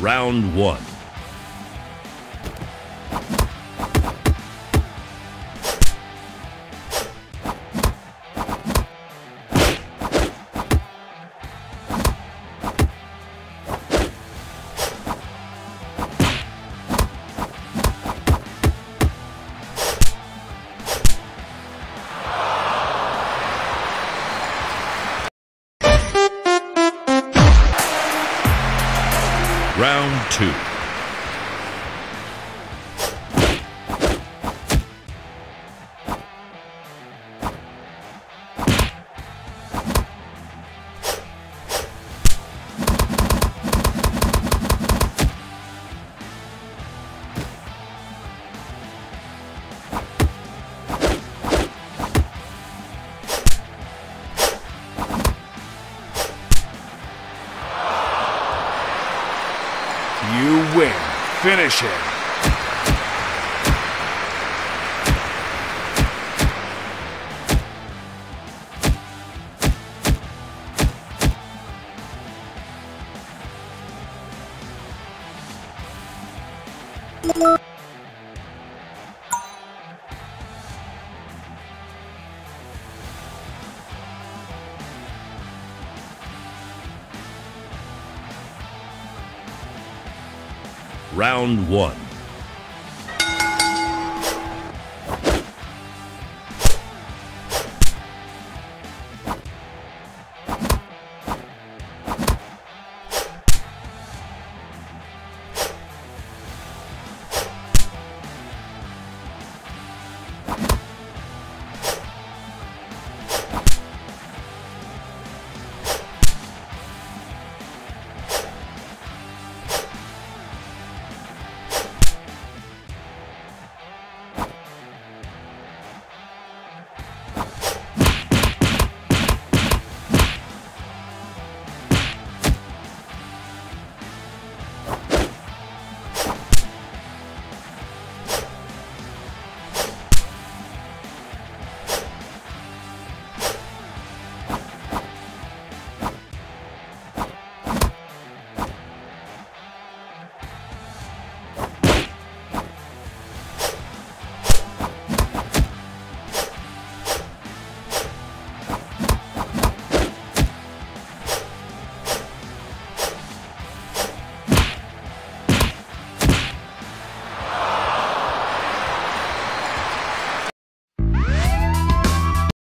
Round one. Round two. Win. Finish it. Round one.